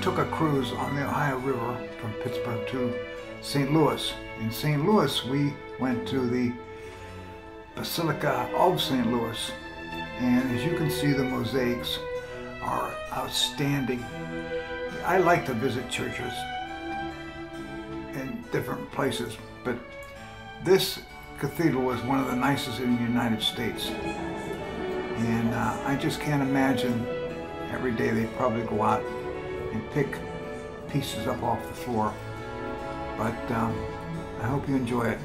took a cruise on the Ohio River from Pittsburgh to St. Louis. In St. Louis, we went to the Basilica of St. Louis. And as you can see, the mosaics are outstanding. I like to visit churches in different places, but this cathedral was one of the nicest in the United States. And uh, I just can't imagine every day they probably go out and pick pieces up off the floor. But um, I hope you enjoy it.